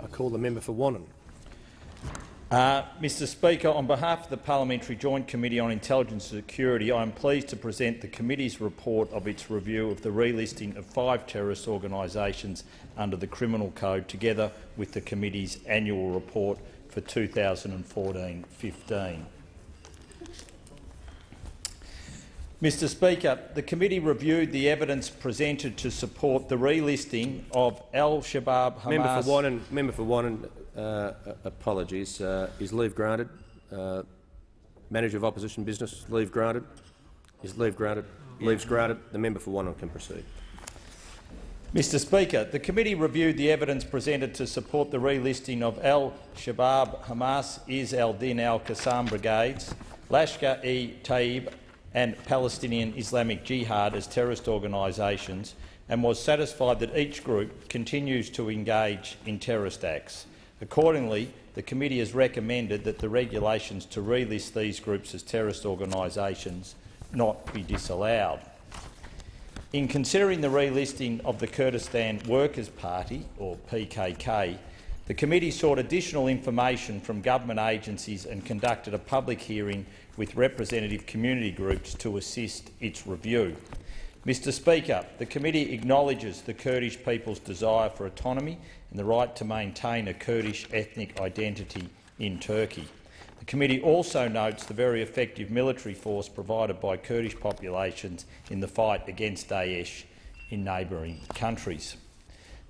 I call the member for Wannon. Uh, Mr Speaker, on behalf of the Parliamentary Joint Committee on Intelligence and Security, I am pleased to present the committee's report of its review of the relisting of five terrorist organisations under the Criminal Code, together with the committee's annual report for 2014-15. Mr Speaker, the committee reviewed the evidence presented to support the relisting of al-Shabaab Hamas— Member for Wannon, member for Wannon uh, apologies. Uh, is leave granted? Uh, Manager of Opposition Business, leave granted? Is leave granted? Yeah. Leave's granted. The member for Wannon can proceed. Mr Speaker, the committee reviewed the evidence presented to support the relisting of al-Shabaab, Hamas, Izz al-Din al-Qassam brigades, Lashkar-e-Taiba and Palestinian Islamic Jihad as terrorist organisations and was satisfied that each group continues to engage in terrorist acts. Accordingly, the committee has recommended that the regulations to relist these groups as terrorist organisations not be disallowed. In considering the relisting of the Kurdistan Workers' Party, or PKK, the committee sought additional information from government agencies and conducted a public hearing with representative community groups to assist its review. Mr Speaker, the committee acknowledges the Kurdish people's desire for autonomy and the right to maintain a Kurdish ethnic identity in Turkey. The committee also notes the very effective military force provided by Kurdish populations in the fight against Daesh in neighbouring countries.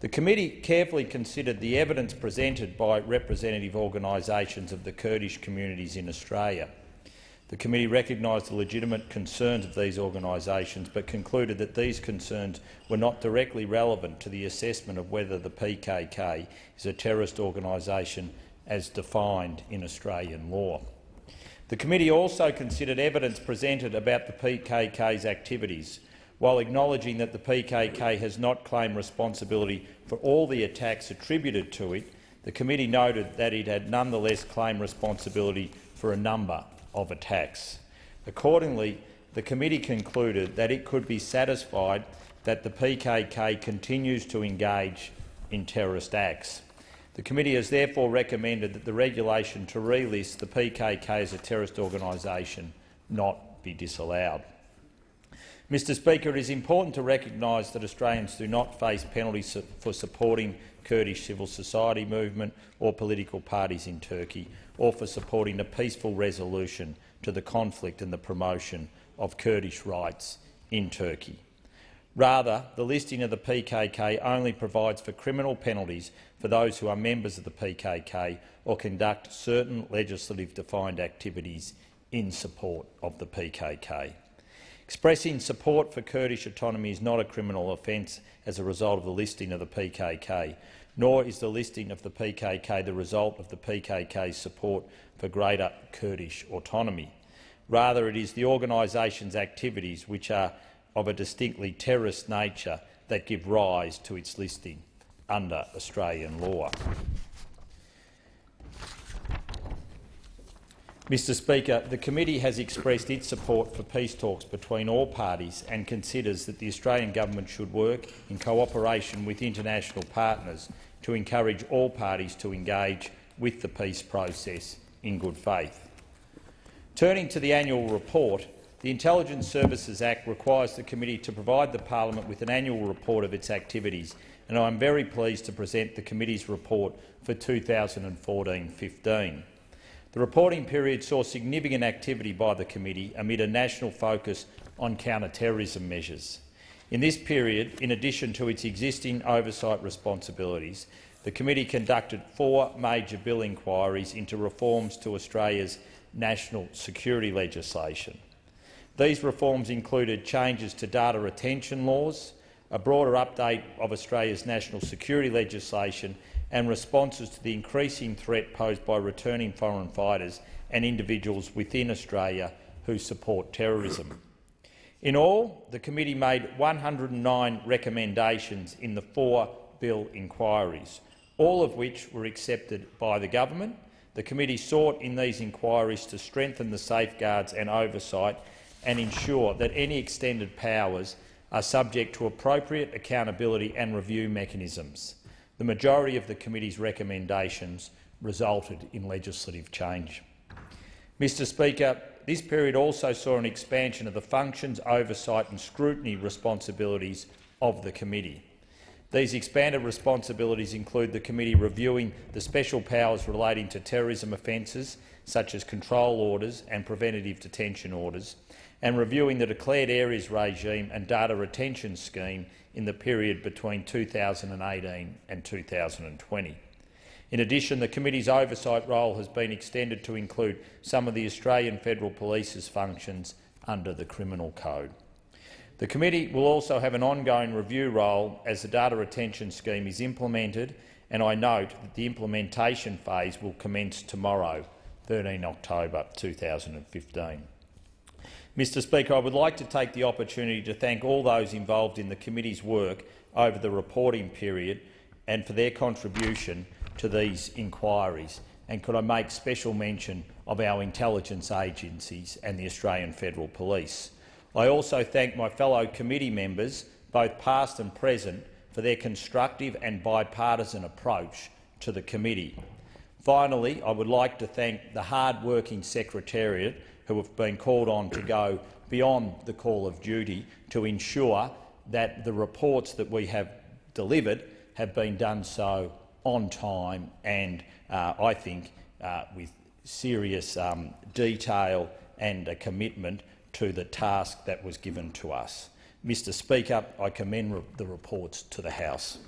The committee carefully considered the evidence presented by representative organisations of the Kurdish communities in Australia. The committee recognised the legitimate concerns of these organisations but concluded that these concerns were not directly relevant to the assessment of whether the PKK is a terrorist organisation as defined in Australian law. The committee also considered evidence presented about the PKK's activities, while acknowledging that the PKK has not claimed responsibility for all the attacks attributed to it, the committee noted that it had nonetheless claimed responsibility for a number of attacks. Accordingly, the committee concluded that it could be satisfied that the PKK continues to engage in terrorist acts. The committee has therefore recommended that the regulation to relist the PKK as a terrorist organisation not be disallowed. Mr Speaker, it is important to recognise that Australians do not face penalties for supporting Kurdish civil society movement or political parties in Turkey, or for supporting a peaceful resolution to the conflict and the promotion of Kurdish rights in Turkey. Rather, the listing of the PKK only provides for criminal penalties for those who are members of the PKK or conduct certain legislative-defined activities in support of the PKK. Expressing support for Kurdish autonomy is not a criminal offence as a result of the listing of the PKK, nor is the listing of the PKK the result of the PKK's support for greater Kurdish autonomy. Rather, it is the organisation's activities which are of a distinctly terrorist nature that give rise to its listing under Australian law. Mr Speaker, the committee has expressed its support for peace talks between all parties and considers that the Australian government should work in cooperation with international partners to encourage all parties to engage with the peace process in good faith. Turning to the annual report, the Intelligence Services Act requires the committee to provide the parliament with an annual report of its activities, and I am very pleased to present the committee's report for 2014-15. The reporting period saw significant activity by the committee amid a national focus on counter-terrorism measures. In this period, in addition to its existing oversight responsibilities, the committee conducted four major bill inquiries into reforms to Australia's national security legislation. These reforms included changes to data retention laws, a broader update of Australia's national security legislation and responses to the increasing threat posed by returning foreign fighters and individuals within Australia who support terrorism. In all, the committee made 109 recommendations in the four bill inquiries, all of which were accepted by the government. The committee sought in these inquiries to strengthen the safeguards and oversight and ensure that any extended powers are subject to appropriate accountability and review mechanisms. The majority of the committee's recommendations resulted in legislative change. Mr Speaker, this period also saw an expansion of the functions, oversight and scrutiny responsibilities of the committee. These expanded responsibilities include the committee reviewing the special powers relating to terrorism offences, such as control orders and preventative detention orders, and reviewing the declared areas regime and data retention scheme in the period between 2018 and 2020. In addition, the committee's oversight role has been extended to include some of the Australian Federal Police's functions under the Criminal Code. The committee will also have an ongoing review role as the data retention scheme is implemented, and I note that the implementation phase will commence tomorrow, 13 October 2015. Mr Speaker, I would like to take the opportunity to thank all those involved in the committee's work over the reporting period and for their contribution to these inquiries. And could I make special mention of our intelligence agencies and the Australian Federal Police. I also thank my fellow committee members, both past and present, for their constructive and bipartisan approach to the committee. Finally, I would like to thank the hard-working Secretariat who have been called on to go beyond the call of duty to ensure that the reports that we have delivered have been done so on time and, uh, I think, uh, with serious um, detail and a commitment to the task that was given to us. Mr Speaker, I commend the reports to the House.